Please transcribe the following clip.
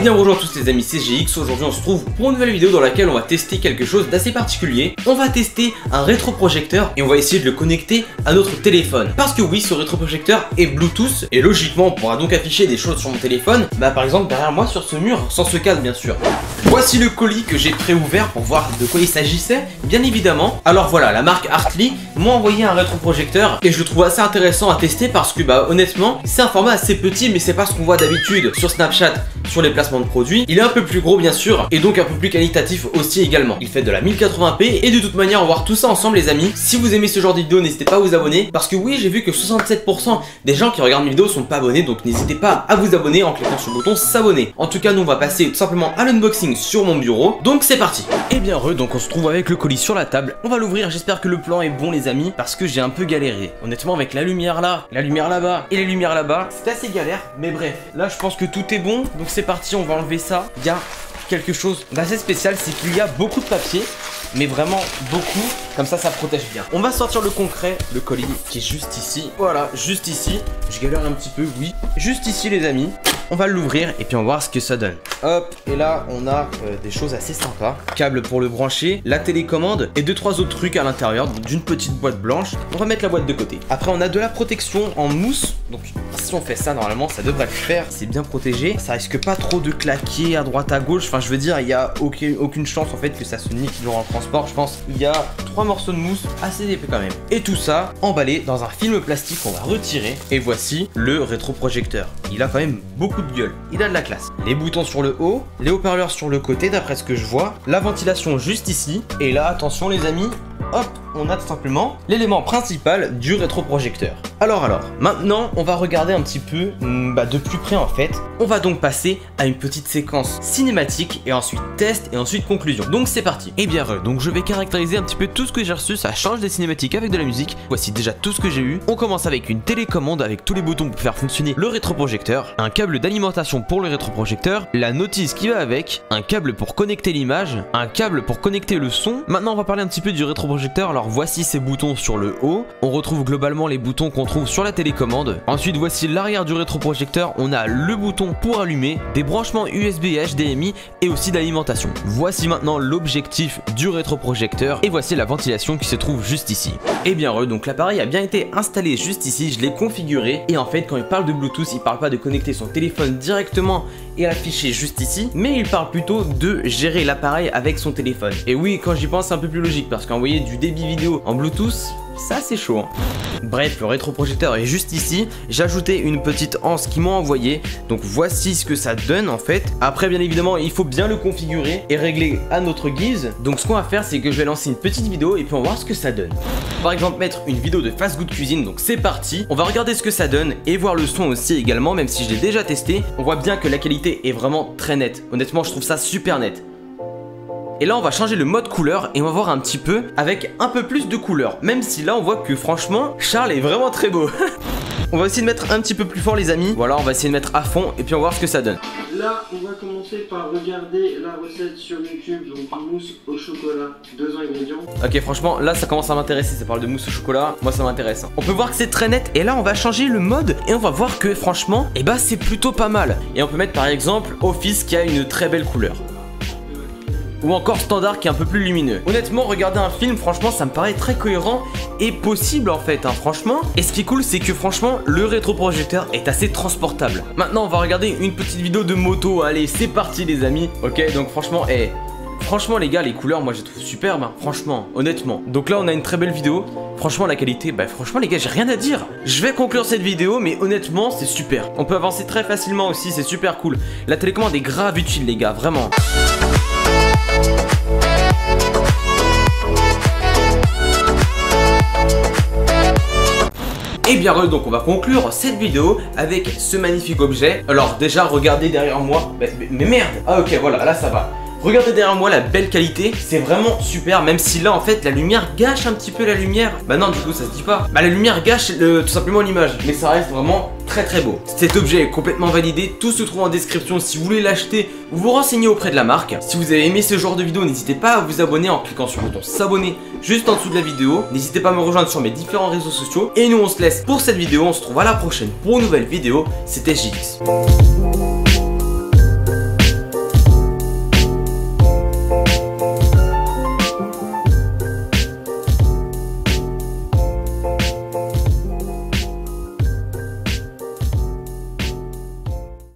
bien bonjour à tous les amis, c'est GX, aujourd'hui on se trouve pour une nouvelle vidéo dans laquelle on va tester quelque chose d'assez particulier. On va tester un rétroprojecteur et on va essayer de le connecter à notre téléphone. Parce que oui, ce rétroprojecteur est Bluetooth et logiquement on pourra donc afficher des choses sur mon téléphone, bah par exemple derrière moi sur ce mur, sans ce cadre bien sûr. Voici le colis que j'ai préouvert pour voir de quoi il s'agissait, bien évidemment. Alors voilà, la marque Hartley m'a envoyé un rétroprojecteur et je le trouve assez intéressant à tester parce que bah honnêtement, c'est un format assez petit mais c'est pas ce qu'on voit d'habitude sur Snapchat sur les de produits. Il est un peu plus gros bien sûr et donc un peu plus qualitatif aussi également. Il fait de la 1080p et de toute manière on va voir tout ça ensemble les amis. Si vous aimez ce genre de vidéo n'hésitez pas à vous abonner parce que oui j'ai vu que 67% des gens qui regardent mes vidéos sont pas abonnés donc n'hésitez pas à vous abonner en cliquant sur le bouton s'abonner. En tout cas nous on va passer tout simplement à l'unboxing sur mon bureau donc c'est parti. Et bien heureux donc on se trouve avec le colis sur la table. On va l'ouvrir j'espère que le plan est bon les amis parce que j'ai un peu galéré. Honnêtement avec la lumière là, la lumière là-bas et les lumières là-bas c'est assez galère mais bref là je pense que tout est bon donc c'est parti on va enlever ça. Il y a quelque chose d'assez spécial, c'est qu'il y a beaucoup de papier, mais vraiment beaucoup, comme ça ça protège bien. On va sortir le concret, le colis qui est juste ici. Voilà, juste ici. Je galère un petit peu, oui. Juste ici les amis. On va l'ouvrir et puis on va voir ce que ça donne. Hop, et là on a euh, des choses assez sympas. Câble pour le brancher, la télécommande et deux trois autres trucs à l'intérieur d'une petite boîte blanche. On va mettre la boîte de côté. Après on a de la protection en mousse. Donc si on fait ça normalement ça devrait le faire. C'est bien protégé. Ça risque pas trop de claquer à droite à gauche. Enfin je veux dire il y a aucune, aucune chance en fait que ça se nique durant le transport. Je pense il y a trois morceaux de mousse assez épais quand même. Et tout ça emballé dans un film plastique qu'on va retirer. Et voici le rétroprojecteur. Il a quand même beaucoup de gueule. Il a de la classe. Les boutons sur le haut, les haut-parleurs sur le côté d'après ce que je vois, la ventilation juste ici. Et là, attention les amis, hop, on a tout simplement l'élément principal du rétroprojecteur. Alors alors, maintenant on va regarder un petit peu hmm, bah, de plus près en fait. On va donc passer à une petite séquence cinématique et ensuite test et ensuite conclusion. Donc c'est parti. Et eh bien donc je vais caractériser un petit peu tout ce que j'ai reçu, ça change des cinématiques avec de la musique. Voici déjà tout ce que j'ai eu. On commence avec une télécommande avec tous les boutons pour faire fonctionner le rétroprojecteur, un câble d'alimentation pour le rétroprojecteur, la notice qui va avec, un câble pour connecter l'image, un câble pour connecter le son. Maintenant on va parler un petit peu du rétroprojecteur. Voici ces boutons sur le haut. On retrouve globalement les boutons qu'on trouve sur la télécommande. Ensuite voici l'arrière du rétroprojecteur. On a le bouton pour allumer, des branchements USB et HDMI et aussi d'alimentation. Voici maintenant l'objectif du rétroprojecteur et voici la ventilation qui se trouve juste ici. Et bien re, donc l'appareil a bien été installé juste ici, je l'ai configuré et en fait quand il parle de Bluetooth il parle pas de connecter son téléphone directement et afficher juste ici mais il parle plutôt de gérer l'appareil avec son téléphone. Et oui quand j'y pense c'est un peu plus logique parce qu'envoyer du débit en Bluetooth ça c'est chaud. Hein. Bref, le rétroprojecteur est juste ici. J'ai ajouté une petite anse qui m'ont envoyé. Donc voici ce que ça donne en fait. Après, bien évidemment, il faut bien le configurer et régler à notre guise. Donc ce qu'on va faire, c'est que je vais lancer une petite vidéo et puis on va voir ce que ça donne. Par exemple, mettre une vidéo de fast good cuisine. Donc c'est parti. On va regarder ce que ça donne et voir le son aussi également, même si je l'ai déjà testé. On voit bien que la qualité est vraiment très nette. Honnêtement, je trouve ça super net. Et là on va changer le mode couleur et on va voir un petit peu avec un peu plus de couleur. Même si là on voit que franchement Charles est vraiment très beau. on va essayer de mettre un petit peu plus fort les amis. Voilà on va essayer de mettre à fond et puis on va voir ce que ça donne. Là on va commencer par regarder la recette sur YouTube. Donc mousse au chocolat, deux ingrédients. Ok franchement là ça commence à m'intéresser. Ça parle de mousse au chocolat. Moi ça m'intéresse. On peut voir que c'est très net. Et là on va changer le mode et on va voir que franchement et eh bah c'est plutôt pas mal. Et on peut mettre par exemple Office qui a une très belle couleur ou encore standard qui est un peu plus lumineux. Honnêtement, regarder un film, franchement, ça me paraît très cohérent et possible en fait, hein, franchement. Et ce qui est cool, c'est que franchement, le rétroprojecteur est assez transportable. Maintenant, on va regarder une petite vidéo de moto. Allez, c'est parti les amis. Ok, donc franchement, eh... Franchement les gars les couleurs moi je les trouve superbes hein. franchement honnêtement Donc là on a une très belle vidéo Franchement la qualité bah franchement les gars j'ai rien à dire Je vais conclure cette vidéo mais honnêtement c'est super On peut avancer très facilement aussi c'est super cool La télécommande est grave utile les gars vraiment Et bien donc on va conclure cette vidéo avec ce magnifique objet. Alors déjà regardez derrière moi. Mais, mais merde Ah ok voilà là ça va. Regardez derrière moi la belle qualité, c'est vraiment super même si là en fait la lumière gâche un petit peu la lumière. Bah non du coup ça se dit pas. Bah la lumière gâche tout simplement l'image mais ça reste vraiment très très beau. Cet objet est complètement validé, tout se trouve en description si vous voulez l'acheter vous vous renseignez auprès de la marque. Si vous avez aimé ce genre de vidéo n'hésitez pas à vous abonner en cliquant sur le bouton s'abonner juste en dessous de la vidéo. N'hésitez pas à me rejoindre sur mes différents réseaux sociaux et nous on se laisse pour cette vidéo, on se trouve à la prochaine pour une nouvelle vidéo, c'était JX.